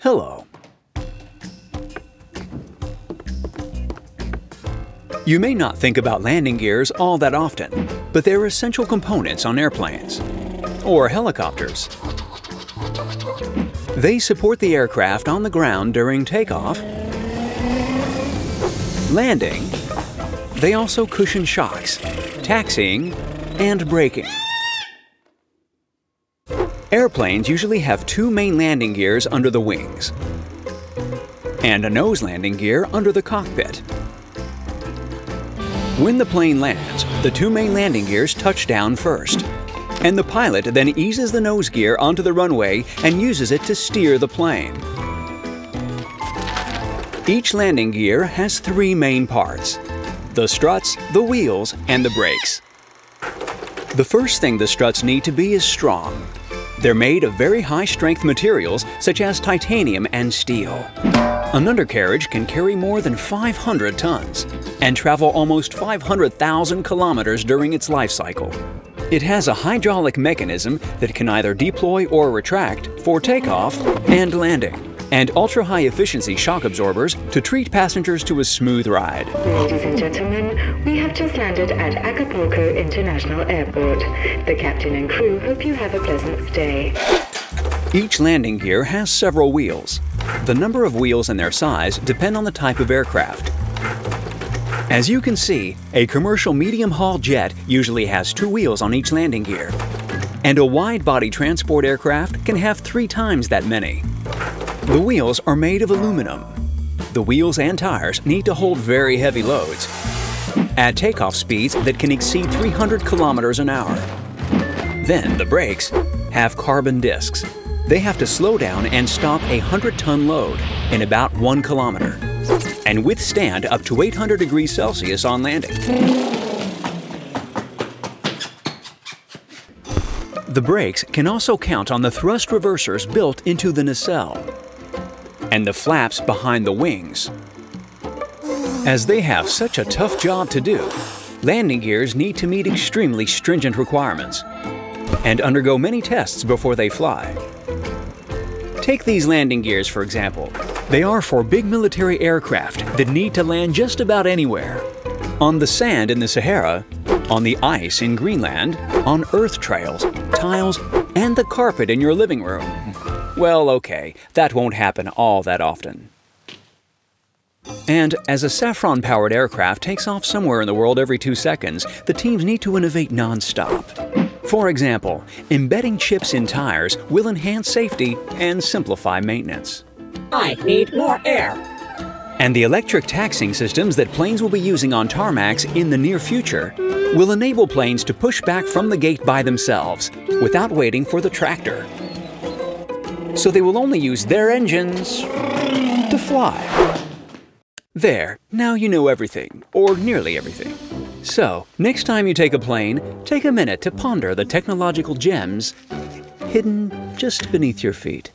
Hello. You may not think about landing gears all that often, but they're essential components on airplanes or helicopters. They support the aircraft on the ground during takeoff, landing. They also cushion shocks, taxiing, and braking. Airplanes usually have two main landing gears under the wings and a nose landing gear under the cockpit. When the plane lands, the two main landing gears touch down first, and the pilot then eases the nose gear onto the runway and uses it to steer the plane. Each landing gear has three main parts the struts, the wheels, and the brakes. The first thing the struts need to be is strong. They're made of very high strength materials such as titanium and steel. An undercarriage can carry more than 500 tons and travel almost 500,000 kilometers during its life cycle. It has a hydraulic mechanism that can either deploy or retract for takeoff and landing and ultra-high efficiency shock absorbers to treat passengers to a smooth ride. Ladies and gentlemen, we have just landed at Acapulco International Airport. The captain and crew hope you have a pleasant stay. Each landing gear has several wheels. The number of wheels and their size depend on the type of aircraft. As you can see, a commercial medium-haul jet usually has two wheels on each landing gear, and a wide-body transport aircraft can have three times that many. The wheels are made of aluminum. The wheels and tires need to hold very heavy loads at takeoff speeds that can exceed 300 kilometers an hour. Then the brakes have carbon discs. They have to slow down and stop a 100-ton load in about one kilometer and withstand up to 800 degrees Celsius on landing. The brakes can also count on the thrust reversers built into the nacelle and the flaps behind the wings. As they have such a tough job to do, landing gears need to meet extremely stringent requirements and undergo many tests before they fly. Take these landing gears for example. They are for big military aircraft that need to land just about anywhere. On the sand in the Sahara, on the ice in Greenland, on earth trails, tiles, and the carpet in your living room. Well, okay, that won't happen all that often. And as a Safran powered aircraft takes off somewhere in the world every two seconds, the teams need to innovate non-stop. For example, embedding chips in tires will enhance safety and simplify maintenance. I need more air. And the electric taxiing systems that planes will be using on tarmacs in the near future will enable planes to push back from the gate by themselves without waiting for the tractor so they will only use their engines to fly. There, now you know everything, or nearly everything. So, next time you take a plane, take a minute to ponder the technological gems hidden just beneath your feet.